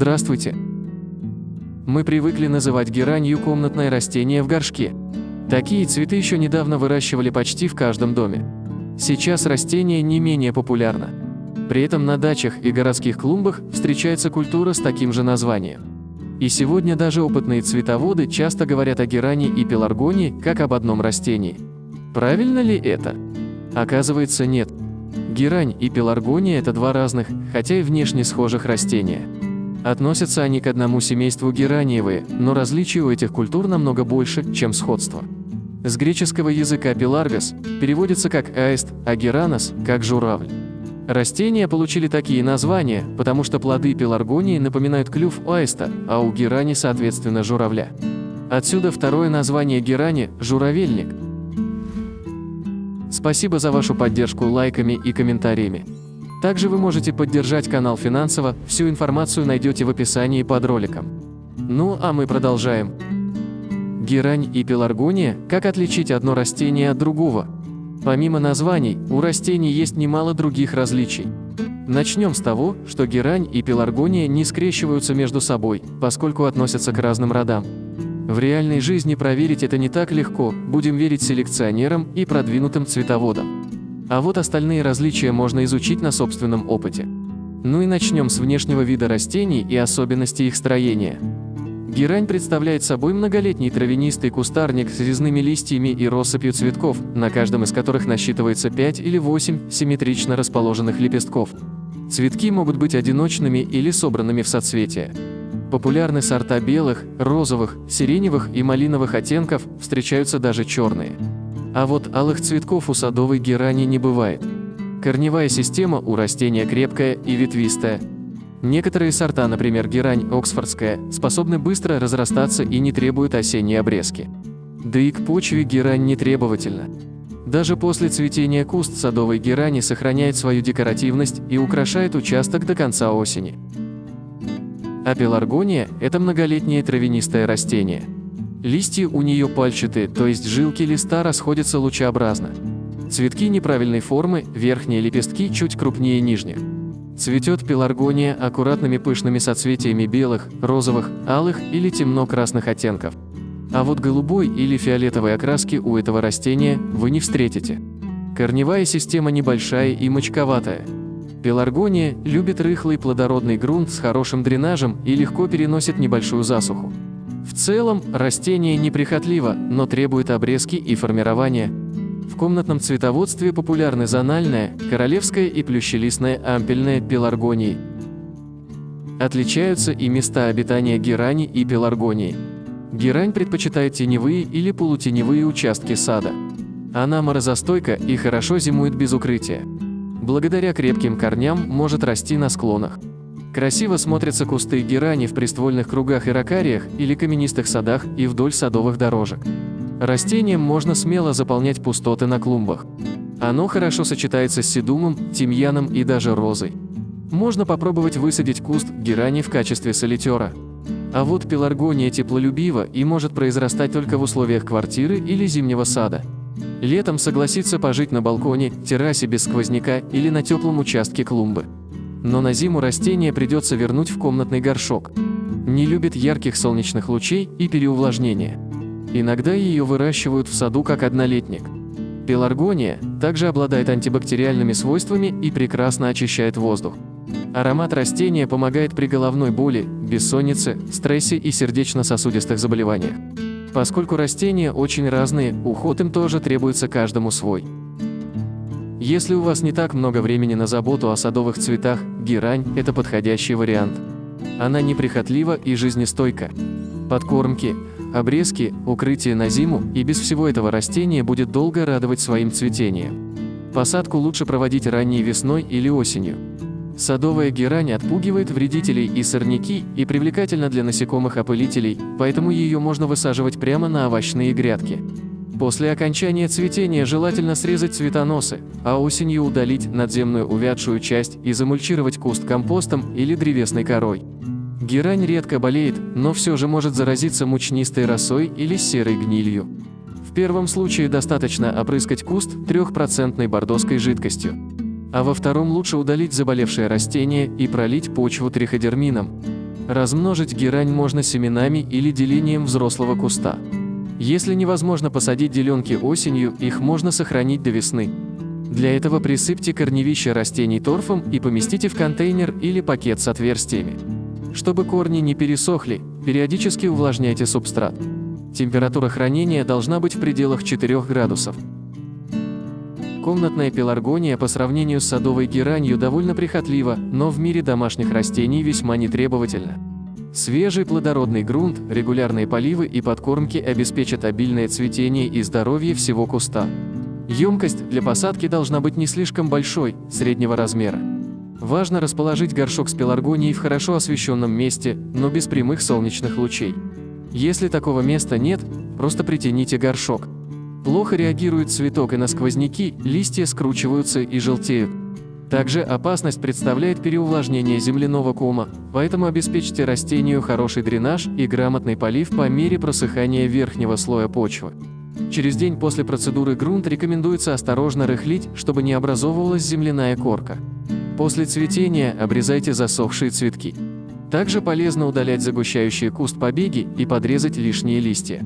Здравствуйте! Мы привыкли называть геранью комнатное растение в горшке. Такие цветы еще недавно выращивали почти в каждом доме. Сейчас растение не менее популярно. При этом на дачах и городских клумбах встречается культура с таким же названием. И сегодня даже опытные цветоводы часто говорят о геране и пеларгонии как об одном растении. Правильно ли это? Оказывается, нет. Герань и пеларгония – это два разных, хотя и внешне схожих растения. Относятся они к одному семейству гераниевые, но различий у этих культур намного больше, чем сходство. С греческого языка пеларгос переводится как аист, а геранос – как журавль. Растения получили такие названия, потому что плоды пеларгонии напоминают клюв аиста, а у герани, соответственно, журавля. Отсюда второе название герани – журавельник – Спасибо за вашу поддержку лайками и комментариями. Также вы можете поддержать канал финансово, всю информацию найдете в описании под роликом. Ну а мы продолжаем. Герань и пеларгония – как отличить одно растение от другого? Помимо названий, у растений есть немало других различий. Начнем с того, что герань и пеларгония не скрещиваются между собой, поскольку относятся к разным родам. В реальной жизни проверить это не так легко, будем верить селекционерам и продвинутым цветоводам. А вот остальные различия можно изучить на собственном опыте. Ну и начнем с внешнего вида растений и особенностей их строения. Герань представляет собой многолетний травянистый кустарник с резными листьями и россыпью цветков, на каждом из которых насчитывается 5 или 8 симметрично расположенных лепестков. Цветки могут быть одиночными или собранными в соцветия. Популярны сорта белых, розовых, сиреневых и малиновых оттенков, встречаются даже черные. А вот алых цветков у садовой герани не бывает. Корневая система у растения крепкая и ветвистая. Некоторые сорта, например герань оксфордская, способны быстро разрастаться и не требуют осенней обрезки. Да и к почве герань не требовательна. Даже после цветения куст садовой герани сохраняет свою декоративность и украшает участок до конца осени. А пеларгония – это многолетнее травянистое растение. Листья у нее пальчатые, то есть жилки листа расходятся лучеобразно. Цветки неправильной формы, верхние лепестки чуть крупнее нижних. Цветет пеларгония аккуратными пышными соцветиями белых, розовых, алых или темно-красных оттенков. А вот голубой или фиолетовой окраски у этого растения вы не встретите. Корневая система небольшая и мочковатая – Пеларгония любит рыхлый плодородный грунт с хорошим дренажем и легко переносит небольшую засуху. В целом, растение неприхотливо, но требует обрезки и формирования. В комнатном цветоводстве популярны зональная, королевская и плющелистная ампельная пеларгонии. Отличаются и места обитания герани и пеларгонии. Герань предпочитает теневые или полутеневые участки сада. Она морозостойка и хорошо зимует без укрытия благодаря крепким корням может расти на склонах. Красиво смотрятся кусты герани в приствольных кругах и ракариях или каменистых садах и вдоль садовых дорожек. Растением можно смело заполнять пустоты на клумбах. Оно хорошо сочетается с седумом, тимьяном и даже розой. Можно попробовать высадить куст герани в качестве солитера. А вот пеларгония теплолюбива и может произрастать только в условиях квартиры или зимнего сада. Летом согласится пожить на балконе, террасе без сквозняка или на теплом участке клумбы. Но на зиму растение придется вернуть в комнатный горшок. Не любит ярких солнечных лучей и переувлажнения. Иногда ее выращивают в саду как однолетник. Пеларгония также обладает антибактериальными свойствами и прекрасно очищает воздух. Аромат растения помогает при головной боли, бессоннице, стрессе и сердечно-сосудистых заболеваниях. Поскольку растения очень разные, уход им тоже требуется каждому свой. Если у вас не так много времени на заботу о садовых цветах, герань – это подходящий вариант. Она неприхотлива и жизнестойка. Подкормки, обрезки, укрытие на зиму и без всего этого растение будет долго радовать своим цветением. Посадку лучше проводить ранней весной или осенью. Садовая герань отпугивает вредителей и сорняки и привлекательна для насекомых-опылителей, поэтому ее можно высаживать прямо на овощные грядки. После окончания цветения желательно срезать цветоносы, а осенью удалить надземную увядшую часть и замульчировать куст компостом или древесной корой. Герань редко болеет, но все же может заразиться мучнистой росой или серой гнилью. В первом случае достаточно опрыскать куст 3% бордоской жидкостью а во втором лучше удалить заболевшее растение и пролить почву триходермином. Размножить герань можно семенами или делением взрослого куста. Если невозможно посадить деленки осенью, их можно сохранить до весны. Для этого присыпьте корневища растений торфом и поместите в контейнер или пакет с отверстиями. Чтобы корни не пересохли, периодически увлажняйте субстрат. Температура хранения должна быть в пределах 4 градусов. Комнатная пеларгония по сравнению с садовой геранью довольно прихотлива, но в мире домашних растений весьма нетребовательна. Свежий плодородный грунт, регулярные поливы и подкормки обеспечат обильное цветение и здоровье всего куста. Емкость для посадки должна быть не слишком большой, среднего размера. Важно расположить горшок с пеларгонией в хорошо освещенном месте, но без прямых солнечных лучей. Если такого места нет, просто притяните горшок. Плохо реагирует цветок и на сквозняки, листья скручиваются и желтеют. Также опасность представляет переувлажнение земляного кома, поэтому обеспечьте растению хороший дренаж и грамотный полив по мере просыхания верхнего слоя почвы. Через день после процедуры грунт рекомендуется осторожно рыхлить, чтобы не образовывалась земляная корка. После цветения обрезайте засохшие цветки. Также полезно удалять загущающие куст побеги и подрезать лишние листья.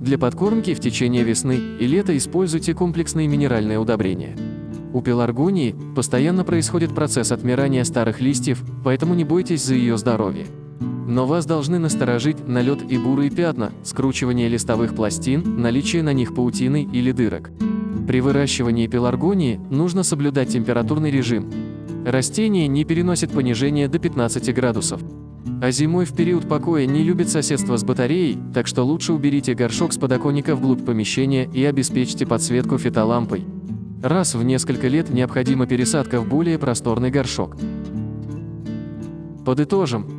Для подкормки в течение весны и лета используйте комплексные минеральные удобрения. У пеларгонии постоянно происходит процесс отмирания старых листьев, поэтому не бойтесь за ее здоровье. Но вас должны насторожить налет и бурые пятна, скручивание листовых пластин, наличие на них паутины или дырок. При выращивании пеларгонии нужно соблюдать температурный режим. Растение не переносит понижение до 15 градусов. А зимой в период покоя не любит соседство с батареей, так что лучше уберите горшок с подоконника вглубь помещения и обеспечьте подсветку фитолампой. Раз в несколько лет необходима пересадка в более просторный горшок. Подытожим,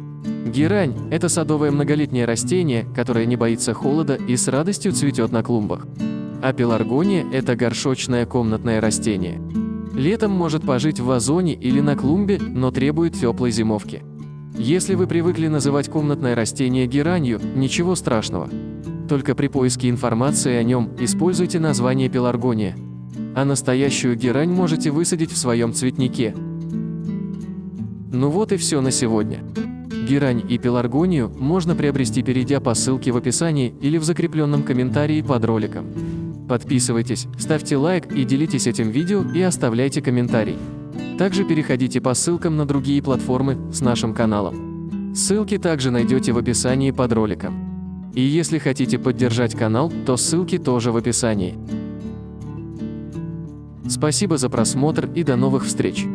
Герань – это садовое многолетнее растение, которое не боится холода и с радостью цветет на клумбах. А пеларгония – это горшочное комнатное растение. Летом может пожить в вазоне или на клумбе, но требует теплой зимовки. Если вы привыкли называть комнатное растение геранью, ничего страшного. Только при поиске информации о нем используйте название пеларгония. А настоящую герань можете высадить в своем цветнике. Ну вот и все на сегодня. Герань и пеларгонию можно приобрести, перейдя по ссылке в описании или в закрепленном комментарии под роликом. Подписывайтесь, ставьте лайк и делитесь этим видео и оставляйте комментарий. Также переходите по ссылкам на другие платформы с нашим каналом. Ссылки также найдете в описании под роликом. И если хотите поддержать канал, то ссылки тоже в описании. Спасибо за просмотр и до новых встреч!